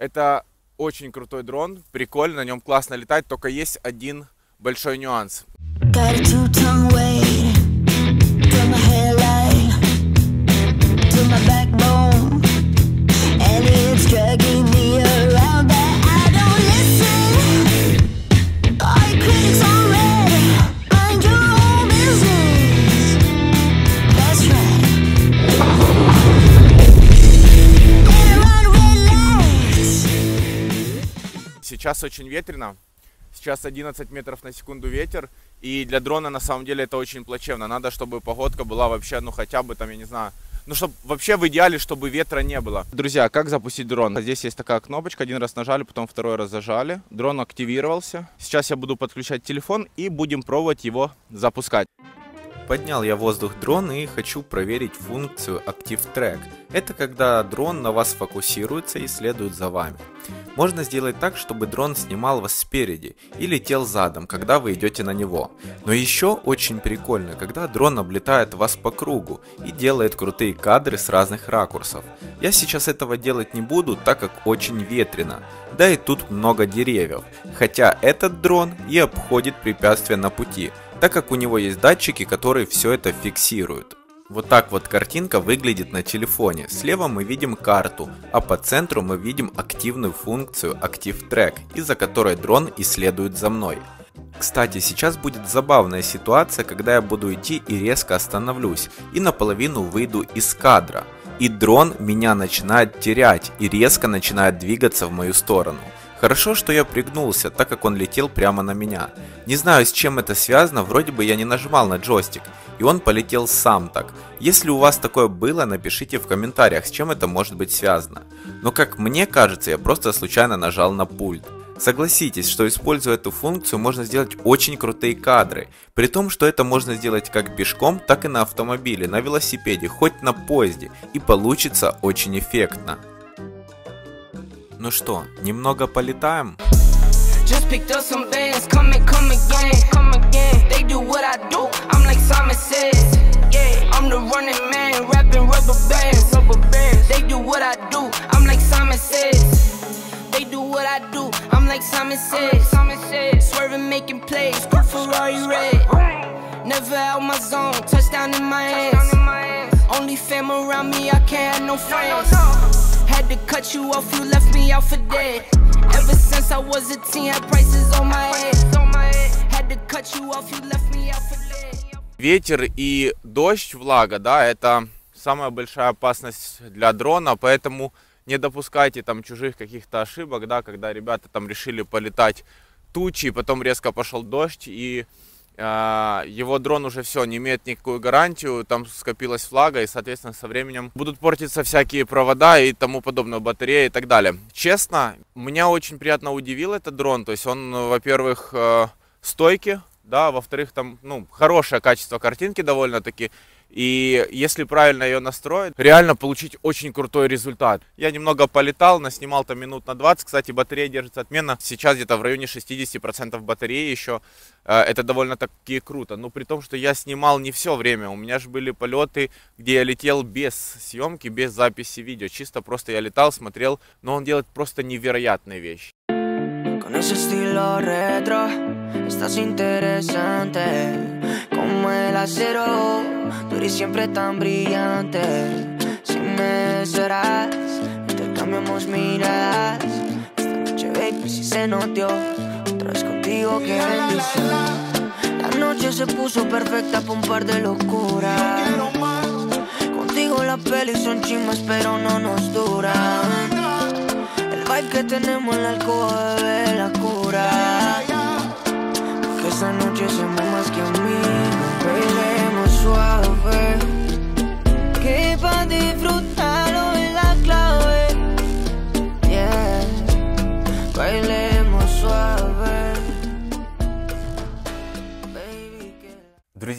Это очень крутой дрон, прикольно, на нем классно летать, только есть один большой нюанс. Сейчас очень ветрено. Сейчас 11 метров на секунду ветер. И для дрона на самом деле это очень плачевно. Надо, чтобы погодка была вообще, ну хотя бы там, я не знаю, ну, чтобы вообще в идеале, чтобы ветра не было. Друзья, как запустить дрон? Здесь есть такая кнопочка, один раз нажали, потом второй раз зажали. Дрон активировался. Сейчас я буду подключать телефон и будем пробовать его запускать. Поднял я воздух дрон и хочу проверить функцию Active Track. Это когда дрон на вас фокусируется и следует за вами. Можно сделать так, чтобы дрон снимал вас спереди и летел задом, когда вы идете на него. Но еще очень прикольно, когда дрон облетает вас по кругу и делает крутые кадры с разных ракурсов. Я сейчас этого делать не буду, так как очень ветрено. Да и тут много деревьев. Хотя этот дрон и обходит препятствия на пути, так как у него есть датчики, которые все это фиксируют. Вот так вот картинка выглядит на телефоне. Слева мы видим карту, а по центру мы видим активную функцию Active Track, из-за которой дрон исследует за мной. Кстати, сейчас будет забавная ситуация, когда я буду идти и резко остановлюсь, и наполовину выйду из кадра. И дрон меня начинает терять и резко начинает двигаться в мою сторону. Хорошо, что я пригнулся, так как он летел прямо на меня. Не знаю, с чем это связано, вроде бы я не нажимал на джойстик, и он полетел сам так. Если у вас такое было, напишите в комментариях, с чем это может быть связано. Но как мне кажется, я просто случайно нажал на пульт. Согласитесь, что используя эту функцию можно сделать очень крутые кадры, при том, что это можно сделать как пешком, так и на автомобиле, на велосипеде, хоть на поезде, и получится очень эффектно. Ну что, немного полетаем? Just picked up some bands, come and come again, come again. They do what I do, I'm like Simon says. Yeah, I'm the running man, rapping rubber bands, rubber bands. They do what I do, I'm like Simon says. They do what I do, I'm like Simon says. Simon says. Swerving, making plays, good Ferrari red. Never out my zone, touchdown in my hands. Only fam around me, I can't have no friends. Had to cut you off, you left me out for dead. Ever since I was a teen, had prices on my head. Had to cut you off, you left me out for dead. Ветер и дождь, влага, да, это самая большая опасность для дрона, поэтому не допускайте там чужих каких-то ошибок, да, когда ребята там решили полетать тучи, потом резко пошел дождь и его дрон уже все, не имеет никакую гарантию, там скопилась флага, и, соответственно, со временем будут портиться всякие провода и тому подобное, батареи и так далее. Честно, меня очень приятно удивил этот дрон, то есть он, во-первых, э, стойкий, да, во-вторых, там, ну, хорошее качество картинки довольно-таки, и если правильно ее настроить, реально получить очень крутой результат. Я немного полетал, наснимал там минут на 20. Кстати, батарея держится отменно. Сейчас где-то в районе 60% батареи еще. Э, это довольно-таки круто. Но при том, что я снимал не все время. У меня же были полеты, где я летел без съемки, без записи видео. Чисто просто я летал, смотрел. Но он делает просто невероятные вещи. Con ese estilo retro, estás interesante como el acero. Tú eres siempre tan brillante. Si me serás, intercambiamos miradas. Esta noche, baby, si se notió. Otra vez contigo, qué bendición. La noche se puso perfecta para un par de locuras. Contigo las pelis son chimas, pero no nos duran vibe que tenemos en la alcoba, bebé, la cura. Esa noche somos más que amigos. Bailemos suave.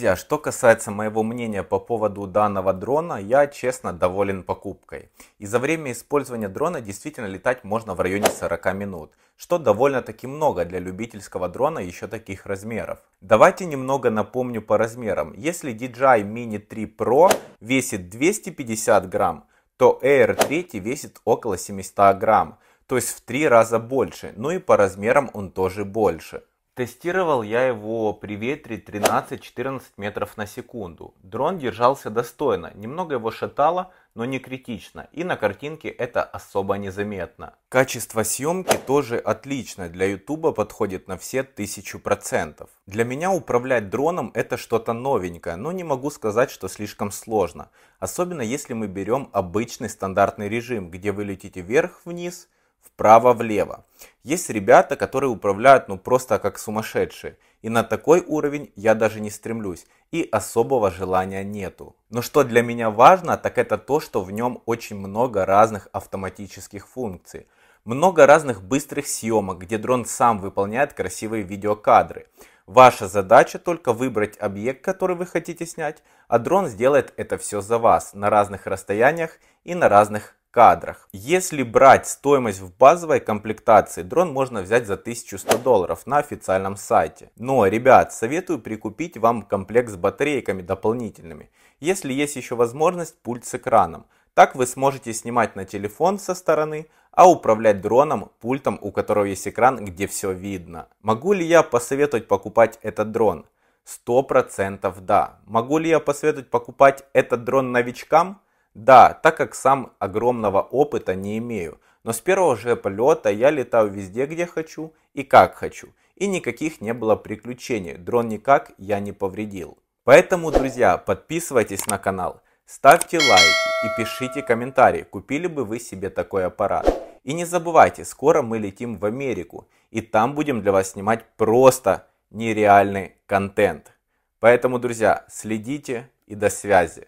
Друзья, что касается моего мнения по поводу данного дрона, я честно доволен покупкой. И за время использования дрона действительно летать можно в районе 40 минут, что довольно-таки много для любительского дрона еще таких размеров. Давайте немного напомню по размерам. Если DJI Mini 3 Pro весит 250 грамм, то Air 3 весит около 700 грамм. то есть в три раза больше, ну и по размерам он тоже больше. Тестировал я его при ветре 13-14 метров на секунду. Дрон держался достойно, немного его шатало, но не критично, и на картинке это особо незаметно. Качество съемки тоже отлично, для ютуба подходит на все 1000%. Для меня управлять дроном это что-то новенькое, но не могу сказать, что слишком сложно. Особенно если мы берем обычный стандартный режим, где вы летите вверх-вниз, вправо-влево. Есть ребята, которые управляют ну просто как сумасшедшие. И на такой уровень я даже не стремлюсь. И особого желания нету. Но что для меня важно, так это то, что в нем очень много разных автоматических функций. Много разных быстрых съемок, где дрон сам выполняет красивые видеокадры. Ваша задача только выбрать объект, который вы хотите снять, а дрон сделает это все за вас на разных расстояниях и на разных кадрах. Если брать стоимость в базовой комплектации, дрон можно взять за 1100 долларов на официальном сайте. Но, ребят, советую прикупить вам комплект с батарейками дополнительными, если есть еще возможность пульт с экраном. Так вы сможете снимать на телефон со стороны, а управлять дроном пультом, у которого есть экран, где все видно. Могу ли я посоветовать покупать этот дрон? 100% да. Могу ли я посоветовать покупать этот дрон новичкам? Да, так как сам огромного опыта не имею, но с первого же полета я летаю везде, где хочу и как хочу. И никаких не было приключений, дрон никак я не повредил. Поэтому, друзья, подписывайтесь на канал, ставьте лайки и пишите комментарии, купили бы вы себе такой аппарат. И не забывайте, скоро мы летим в Америку, и там будем для вас снимать просто нереальный контент. Поэтому, друзья, следите и до связи.